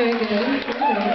Very